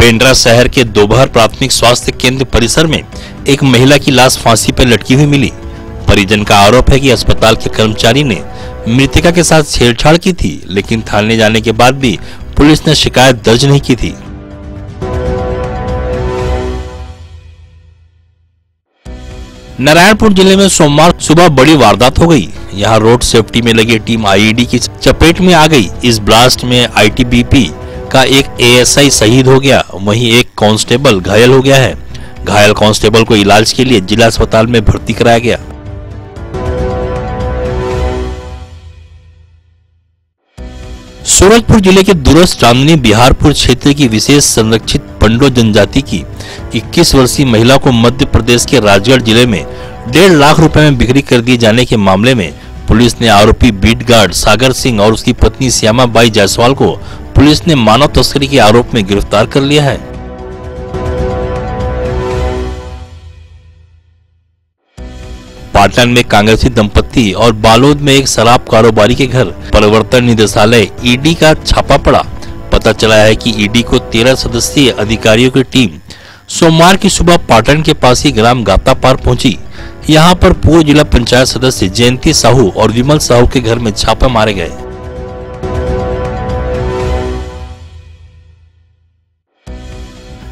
पेंड्रा शहर के दोपहर प्राथमिक स्वास्थ्य केंद्र परिसर में एक महिला की लाश फांसी पर लटकी हुई मिली। परिजन का आरोप है कि अस्पताल के कर्मचारी ने मृतिका के साथ छेड़छाड़ की थी, लेकिन थाने जाने के बाद भी पुलिस ने शिकायत दर्ज नहीं की थी। नारायणपुर ज़िले में सोमवार सुबह बड़ी वारदात हो गई। यहाँ रोड सेफ्टी में लगी टीम आईईडी की चपेट में आ गई। इस ब्लास्ट में आईटीबीपी का एक एएसआई शहीद हो गया, वहीं एक कांस्टेबल घायल हो गया है। घायल कांस्टेबल को इलाज के लिए जिला अस्पताल में भर्ती कराया गया। सूरजपुर ज़िले के दूरस्थ चांदनी बिहारपुर क्षेत्र की विशेष संरक्षित पंडो जनजाति की 21 वर्षीय महिला को मध्य प्रदेश के राजगढ़ ज़िले में डेढ़ लाख रुपए में बिक्री कर दिए जाने के मामले में पुलिस ने आरोपी बीट गार्ड सागर सिंह और उसकी पत्नी श्यामा बाई जायसवाल को पुलिस ने मानव तस्करी के आरोप में गिरफ़्तार कर लिया है। पाटन में कांग्रेसी दंपति और बालोद में एक शराब कारोबारी के घर, परिवर्तन निदेशालय ईडी का छापा पड़ा। पता चला है कि ईडी को तेरह सदस्यीय अधिकारियों की टीम सोमवार की सुबह पाटन के पास ही ग्राम गाता पार पहुँची। यहाँ पर पूर्व जिला पंचायत सदस्य जयंती साहू और विमल साहू के घर में छापे मारे गए।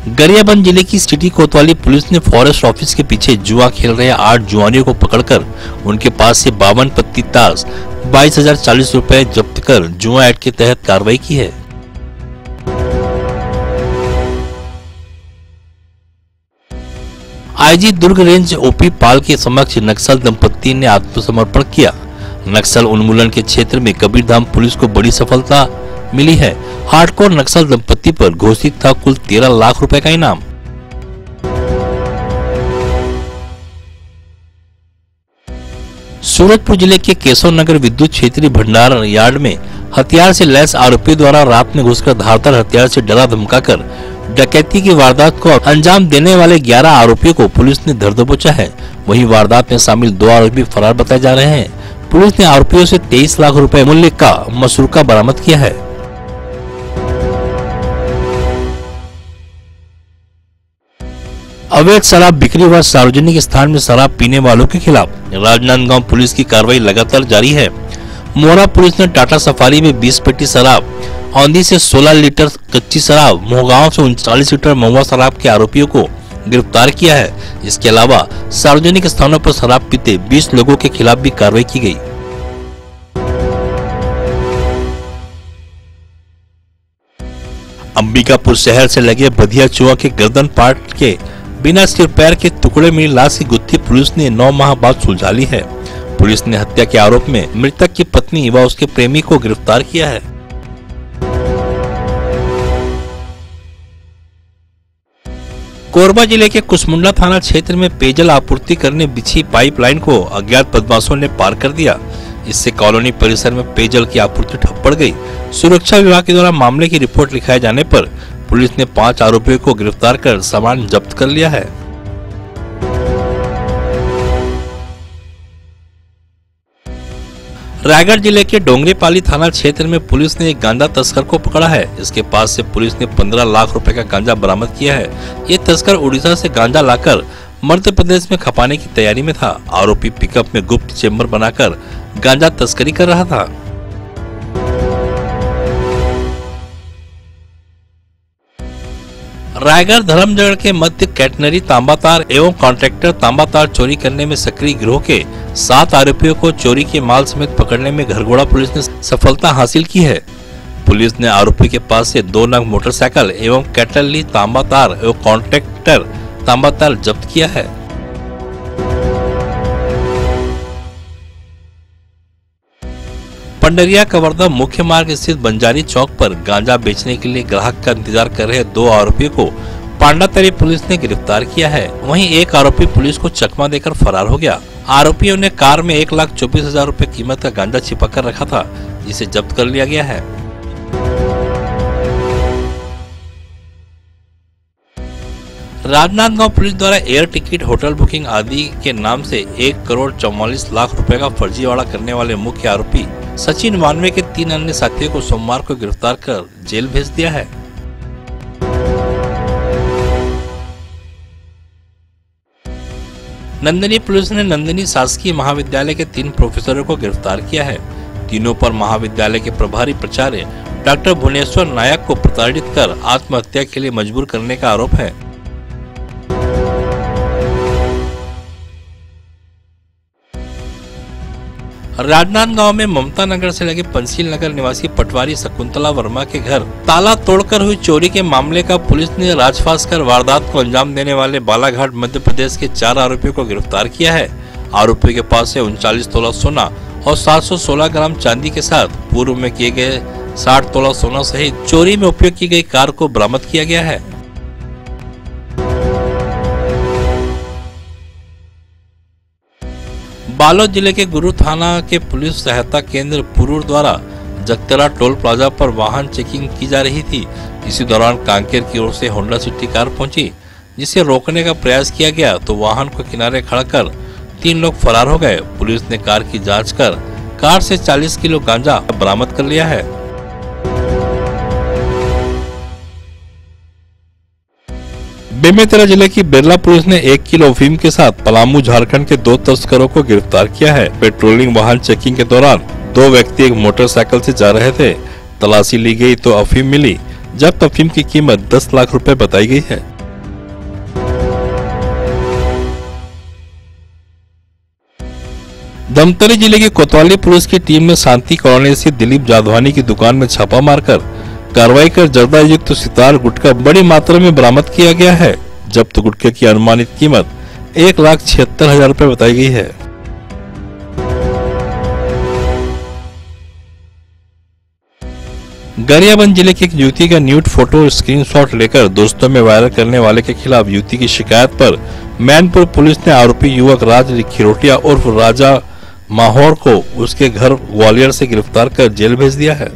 गरियाबंद ज़िले की सिटी कोतवाली पुलिस ने फॉरेस्ट ऑफ़िस के पीछे जुआ खेल रहे आठ जुआनियों को पकड़कर उनके पास से बावन पत्ती ताश बाईस हज़ार चालीस रूपए जब्त कर जुआ एक्ट के तहत कार्रवाई की है। IG Durg range OP Pal के समक्ष नक्सल दंपति ने आत्मसमर्पण किया। नक्सल उन्मूलन के क्षेत्र में कबीरधाम पुलिस को बड़ी सफलता मिली है। हार्डकोर नक्सल दंपति पर घोषित था कुल तेरह लाख रुपए का इनाम। सूरजपुर ज़िले के केशव नगर विद्युत क्षेत्रीय भंडार यार्ड में हथियार से लैस आरोपी द्वारा रात में घुसकर धारदार हथियार से डरा धमकाकर डकैती की वारदात को अंजाम देने वाले 11 आरोपियों को पुलिस ने धर दबोचा है। वहीं वारदात में शामिल दो आरोपी फरार बताए जा रहे हैं। पुलिस ने आरोपियों से 23 लाख रुपए मूल्य का मसूरका बरामद किया है। अवैध शराब बिक्री व सार्वजनिक स्थान में शराब पीने वालों के खिलाफ। राजनांदगांव पुलिस की कार्रवाई लगातार जारी है। मोहरा पुलिस ने टाटा सफारी में 20 पेटी शराब, औंधी से 16 लीटर कच्ची शराब, मोहगांव से उनचालीस लीटर महुआ शराब के आरोपियों को गिरफ़्तार किया है। इसके अलावा सार्वजनिक स्थानों पर शराब पीते 20 लोगों के खिलाफ भी कार्रवाई की गई। अंबिकापुर शहर से लगे बधिया चुआ के गर्दन पार्ट के बिना सिर पैर के टुकड़े मिली लाश की गुत्थी पुलिस ने नौ माह बाद सुलझा ली है। पुलिस ने हत्या के आरोप में मृतक की पत्नी व उसके प्रेमी को गिरफ़्तार किया है। कोरबा ज़िले के कुसमुंडा थाना क्षेत्र में पेयजल आपूर्ति करने बिछी पाइपलाइन को अज्ञात बदमाशों ने पार कर दिया। इससे कॉलोनी परिसर में पेयजल की आपूर्ति ठप पड़ गई। सुरक्षा विभाग के द्वारा मामले की रिपोर्ट लिखाए जाने पर पुलिस ने पाँच आरोपियों को गिरफ़्तार कर सामान जब्त कर लिया है। रायगढ़ ज़िले के डोंगरेपाली थाना क्षेत्र में पुलिस ने एक गांजा तस्कर को पकड़ा है। इसके पास से पुलिस ने 15 लाख रुपए का गांजा बरामद किया है। ये तस्कर उड़ीसा से गांजा लाकर मध्य प्रदेश में खपाने की तैयारी में था। आरोपी पिकअप में गुप्त चेम्बर बनाकर गांजा तस्करी कर रहा था। रायगढ़ धर्मजगढ़ के मध्य कैटनरी तांबातार एवं कॉन्ट्रैक्टर तांबातार चोरी करने में सक्रिय गिरोह के सात आरोपियों को चोरी के माल समेत पकड़ने में घरघोड़ा पुलिस ने सफलता हासिल की है। पुलिस ने आरोपी के पास से दो नग मोटरसाइकिल एवं कैटली तांबातार एवं कॉन्ट्रैक्टर तांबातार जब्त किया है। पंडरिया कवर्धा मुख्य मार्ग स्थित बंजारी चौक पर गांजा बेचने के लिए ग्राहक का इंतज़ार कर रहे दो आरोपियों को पांडातरी पुलिस ने गिरफ़्तार किया है। वहीं एक आरोपी पुलिस को चकमा देकर फरार हो गया। आरोपियों ने कार में एक लाख चौबीस हज़ार रूपए कीमत का गांजा छिपा कर रखा था, जिसे जब्त कर लिया गया है। राजनांदगांव पुलिस द्वारा एयर टिकट, होटल बुकिंग आदि के नाम से एक करोड़ चौवालीस लाख रुपए का फर्जीवाड़ा करने वाले मुख्य आरोपी सचिन वानवे के तीन अन्य साथियों को सोमवार को गिरफ़्तार कर जेल भेज दिया है। नंदनी पुलिस ने नंदनी शासकीय महाविद्यालय के तीन प्रोफेसरों को गिरफ़्तार किया है। तीनों पर महाविद्यालय के प्रभारी प्राचार्य डॉक्टर भुवनेश्वर नायक को प्रताड़ित कर आत्महत्या के लिए मजबूर करने का आरोप है। राजनांदगांव में ममता नगर से लगे पंसील नगर निवासी पटवारी शकुंतला वर्मा के घर ताला तोड़कर हुई चोरी के मामले का पुलिस ने राजफास कर वारदात को अंजाम देने वाले बालाघाट मध्य प्रदेश के चार आरोपियों को गिरफ़्तार किया है। आरोपियों के पास से उनचालीस तोला सोना और 716 ग्राम चांदी के साथ पूर्व में किए गए 60 तोला सोना सहित चोरी में उपयोग की गई कार को बरामद किया गया है। बालोद ज़िले के गुरु थाना के पुलिस सहायता केंद्र पुरूर द्वारा जगतला टोल प्लाजा पर वाहन चेकिंग की जा रही थी। इसी दौरान कांकेर की ओर से होंडा सिटी कार पहुँची, जिसे रोकने का प्रयास किया गया तो वाहन को किनारे खड़ा कर तीन लोग फरार हो गए। पुलिस ने कार की जाँच कर कार से 40 किलो गांजा बरामद कर लिया है। बेमेतरा ज़िले की बिरला पुलिस ने एक किलो अफीम के साथ पलामू झारखंड के दो तस्करों को गिरफ़्तार किया है। पेट्रोलिंग वाहन चेकिंग के दौरान दो व्यक्ति एक मोटरसाइकिल से जा रहे थे। तलाशी ली गई तो अफीम मिली जब अफीम की कीमत 10 लाख रुपए बताई गई है। धमतरी ज़िले की कोतवाली पुलिस की टीम ने शांति कॉलोनी स्थित दिलीप जाधवानी की दुकान में छापा मारकर कार्रवाई कर जर्दा युक्त सितार गुटखा बड़ी मात्रा में बरामद किया गया है, जब्त गुटखे की अनुमानित कीमत एक लाख छिहत्तर हज़ार रूपए बताई गई है। गरियाबंद ज़िले की एक युवती का न्यूट फ़ोटो स्क्रीनशॉट लेकर दोस्तों में वायरल करने वाले के खिलाफ युवती की शिकायत पर मैनपुर पुलिस ने आरोपी युवक राज खिरोटिया उर्फ़ राजा माहौर को उसके घर ग्वालियर से गिरफ़्तार कर जेल भेज दिया है।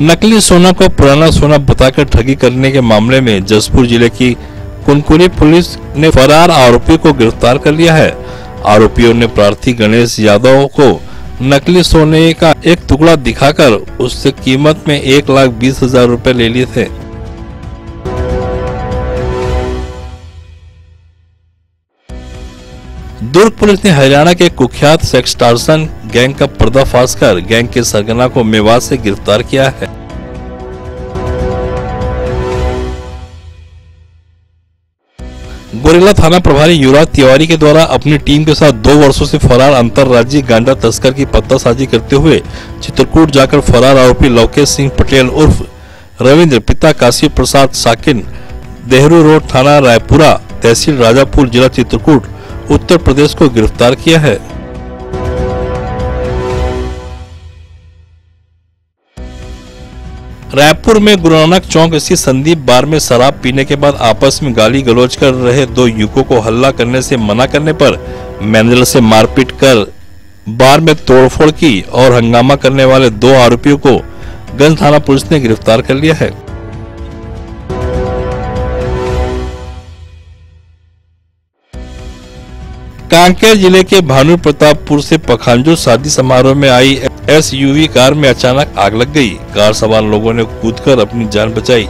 नकली सोना को पुराना सोना बताकर ठगी करने के मामले में जसपुर ज़िले की कुनकुनी पुलिस ने फरार आरोपी को गिरफ़्तार कर लिया है। आरोपियों ने प्रार्थी गणेश यादव को नकली सोने का एक टुकड़ा दिखाकर उससे कीमत में एक लाख बीस हज़ार रूपए ले लिए थे। दुर्ग पुलिस ने हरियाणा के कुख्यात सेक्सटार्सन गैंग का पर्दाफाश कर गैंग के सरगना को मेवात से गिरफ़्तार किया है। गोरेला थाना प्रभारी युवराज तिवारी के द्वारा अपनी टीम के साथ दो वर्षों से फरार अंतर्राज्यीय गांडा तस्कर की पत्तासाजी करते हुए चित्रकूट जाकर फरार आरोपी लवकेश सिंह पटेल उर्फ़ रविंद्र पिता काशी प्रसाद साकिन, देहरू रोड थाना रायपुरा तहसील राजापुर, जिला चित्रकूट, उत्तर प्रदेश को गिरफ़्तार किया है। रायपुर में गुरु नानक चौक स्थित संदीप बार में शराब पीने के बाद आपस में गाली गलौज कर रहे दो युवकों को हल्ला करने से मना करने पर मैनेजर से मारपीट कर बार में तोड़फोड़ की और हंगामा करने वाले दो आरोपियों को गंज थाना पुलिस ने गिरफ़्तार कर लिया है। कांकेर ज़िले के भानु प्रतापपुर से पखांजो शादी समारोह में आई एसयूवी कार में अचानक आग लग गई। कार सवार लोगों ने कूदकर अपनी जान बचाई।